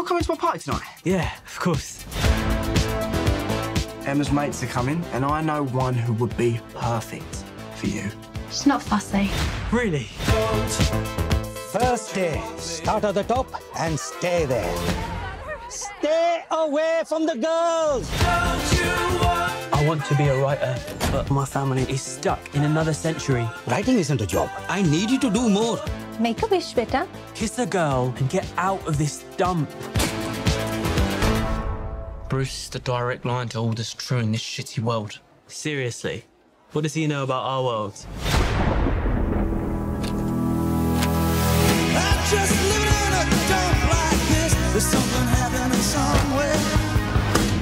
still coming to my party tonight? Yeah, of course. Emma's mates are coming, and I know one who would be perfect for you. She's not fussy. Really? First day, start at the top and stay there. Stay away from the girls! I want to be a writer, but my family is stuck in another century. Writing isn't a job. I need you to do more. Make a wish, beta. Kiss a girl and get out of this dump. Bruce is the direct line to all that's true in this shitty world. Seriously, what does he know about our world?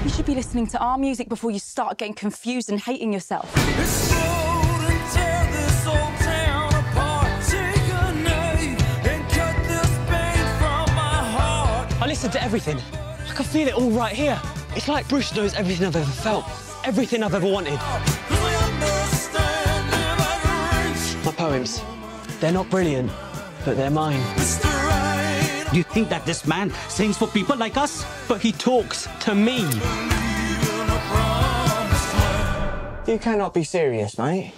You should be listening to our music before you start getting confused and hating yourself. Listen to everything. I can feel it all right here. It's like Bruce knows everything I've ever felt, everything I've ever wanted. My poems, they're not brilliant, but they're mine. Do you think that this man sings for people like us? But he talks to me. You cannot be serious, mate.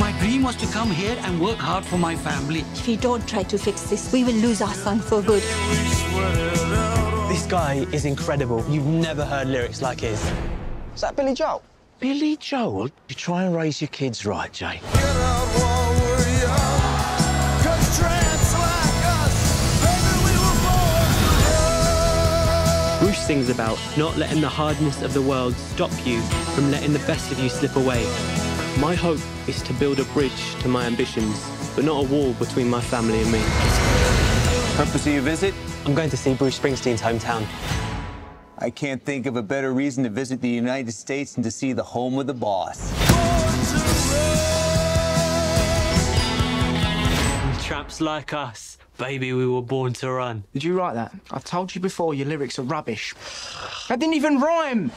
My dream was to come here and work hard for my family. If you don't try to fix this, we will lose our son for good. This guy is incredible. You've never heard lyrics like his. Is that Billy Joel? Billy Joel? You try and raise your kids right, Jay. Bruce sings about not letting the hardness of the world stop you from letting the best of you slip away. My hope is to build a bridge to my ambitions, but not a wall between my family and me. Purpose of your visit? I'm going to see Bruce Springsteen's hometown. I can't think of a better reason to visit the United States than to see the home of the boss. Traps like us, baby, we were born to run. Did you write that? I've told you before your lyrics are rubbish. That didn't even rhyme.